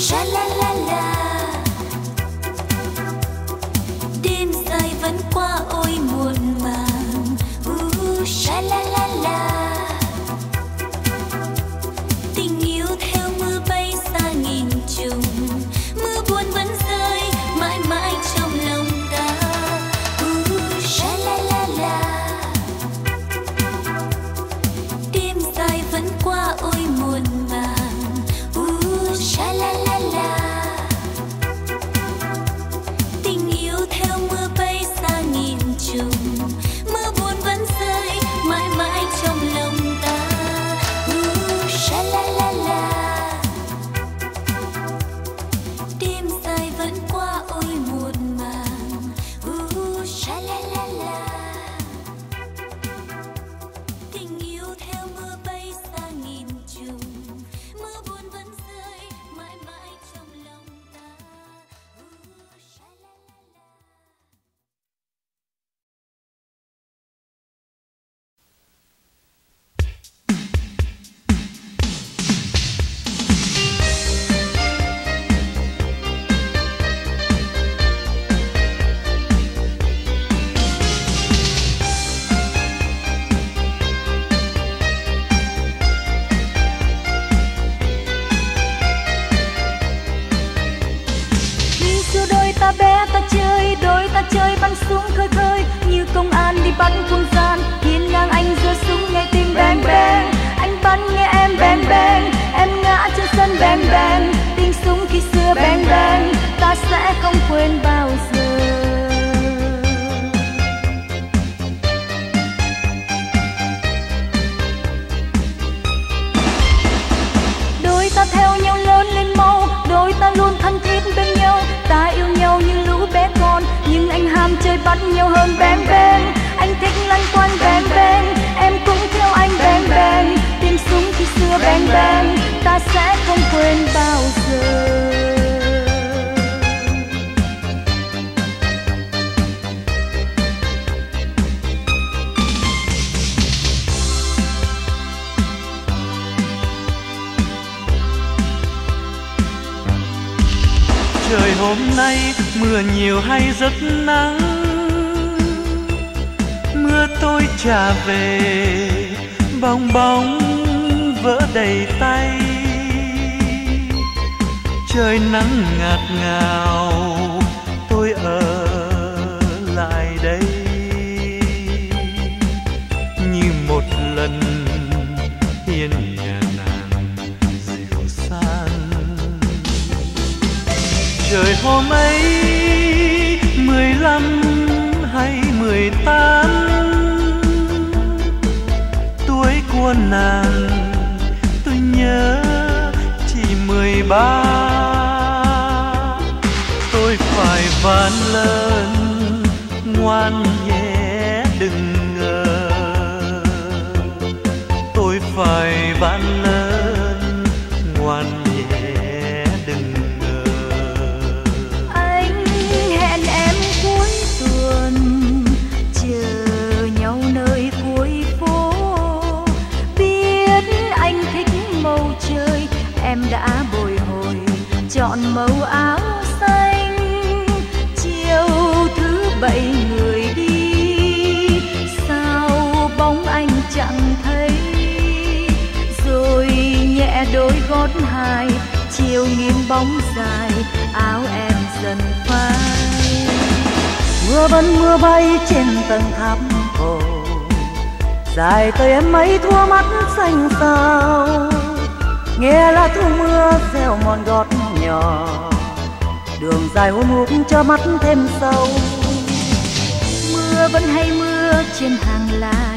ngoan nhé đừng yêu nghiêng bóng dài, áo em dần phai. Mưa vẫn mưa bay trên tầng tháp cổ dài tới em mấy thua mắt xanh sao nghe là thu mưa gieo mòn gót nhỏ, đường dài hôn hút cho mắt thêm sâu. Mưa vẫn hay mưa trên hàng lá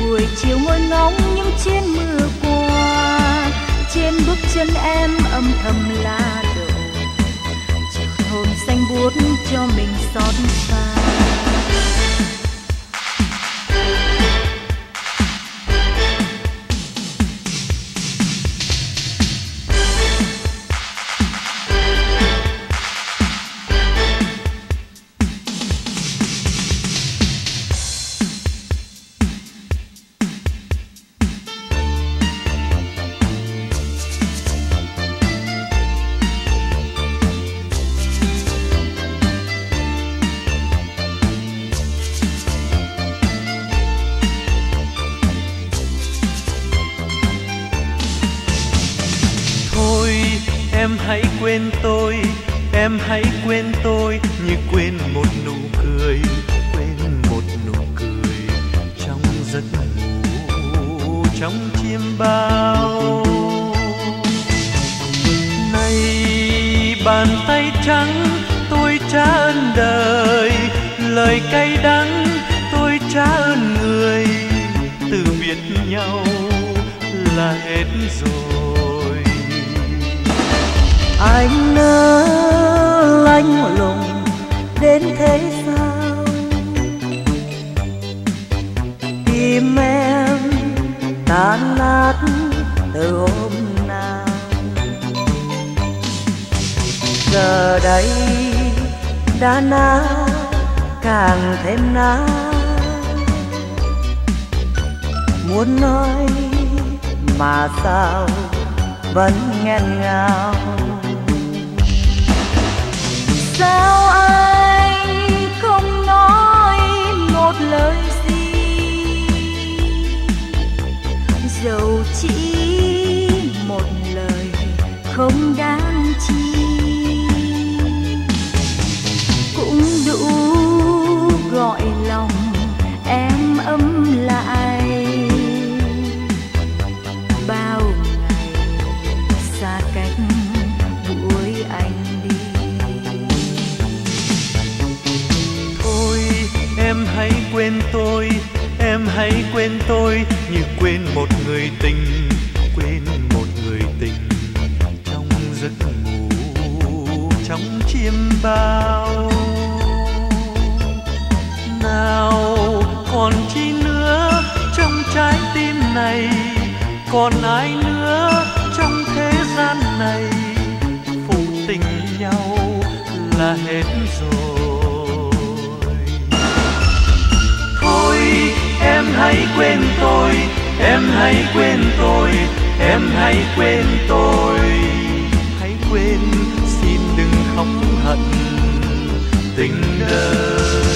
buổi chiều ngồi ngóng những trên mưa cô trên bước chân em âm thầm la đổ chiếc hồn xanh buốt cho mình xót xa. Trong chiêm bao. Nào còn chi nữa trong trái tim này, còn ai nữa trong thế gian này? Phụ tình nhau là hết rồi. Thôi, em hãy quên tôi, em hãy quên tôi, em hãy quên tôi. Hãy quên không hận tình đời.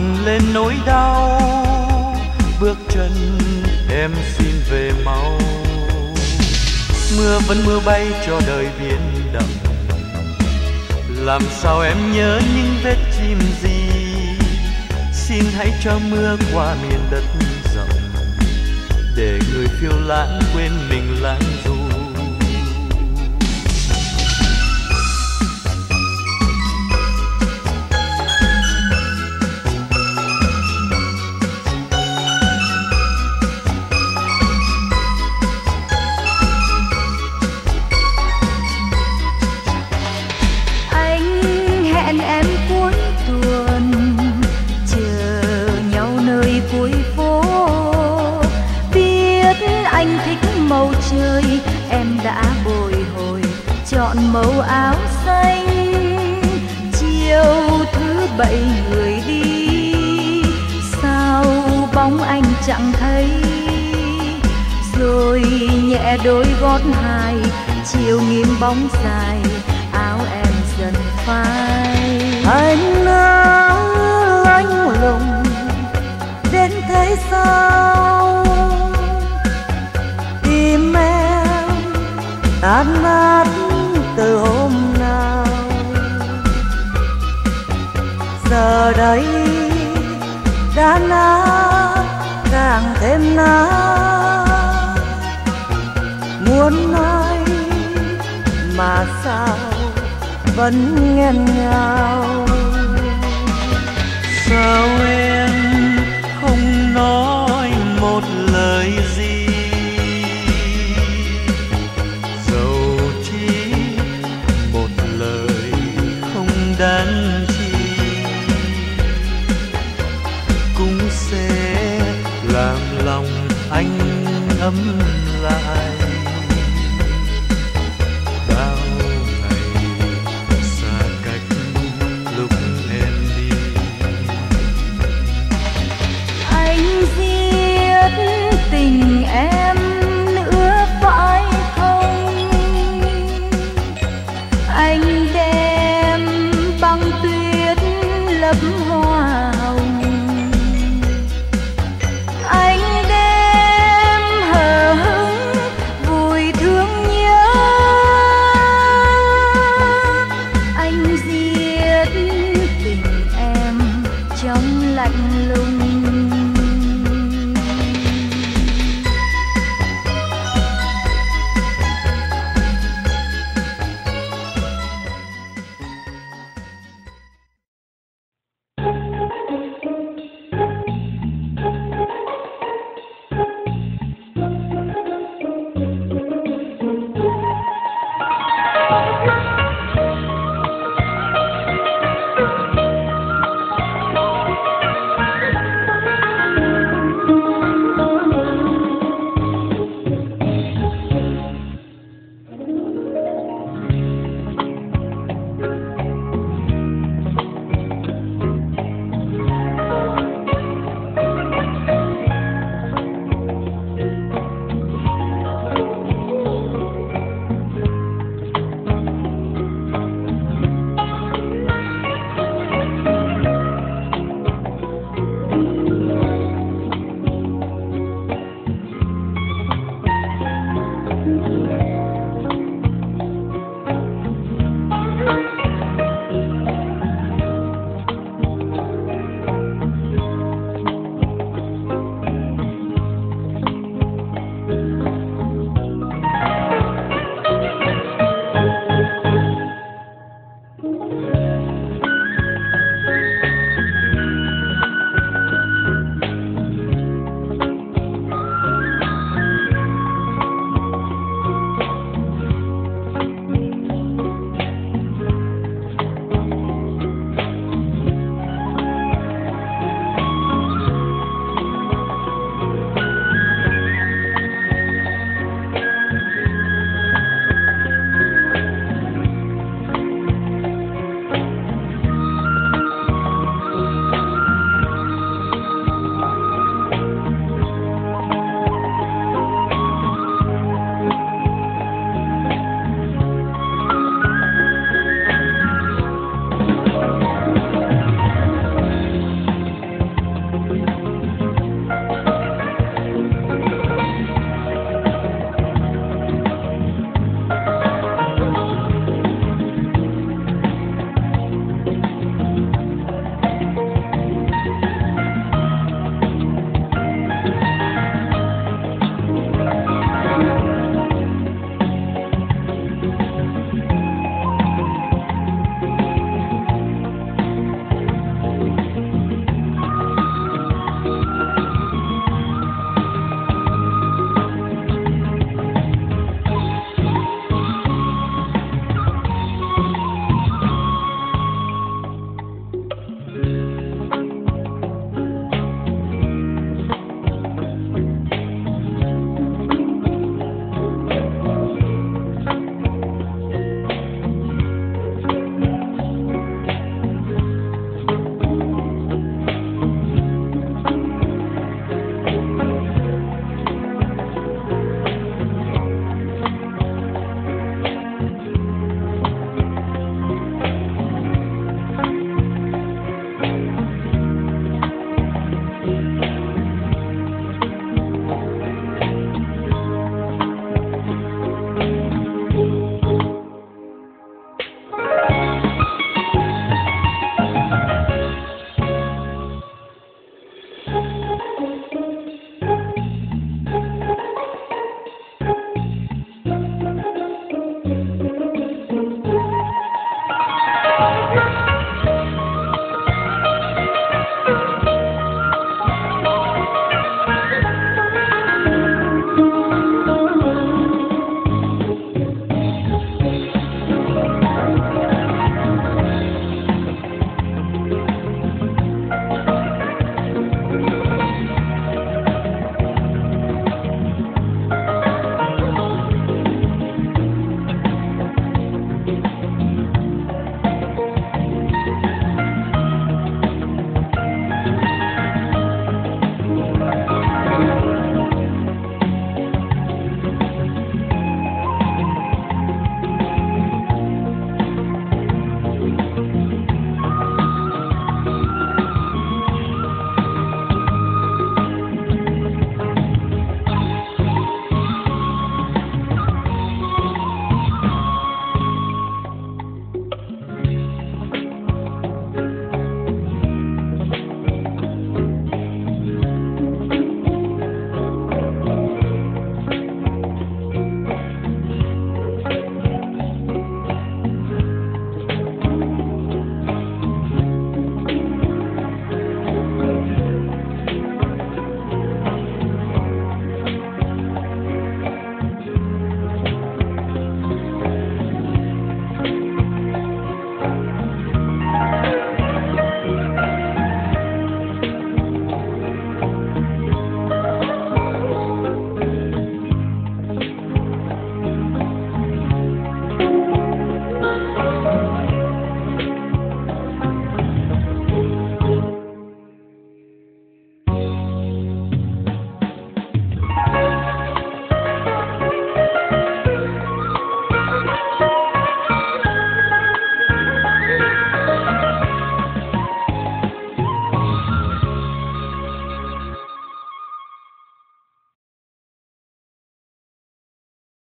Hằn lên nỗi đau. Bước chân em xin về mau. Mưa vẫn mưa bay cho đời biển đậm. Làm sao em nhớ những vết chim gì? Xin hãy cho mưa qua miền đất rộng. Để người phiêu lãng quên mình lãng chẳng thấy. Rồi nhẹ đôi gót hai, chiều nghiêng bóng dài, áo em dần phai. Anh áo lạnh lùng, đến thế sao? Tim em tan nát từ hôm nào? Giờ đây, đã nát càng thêm nát muốn nói mà sao vẫn nghẹn ngào. Sao em không nói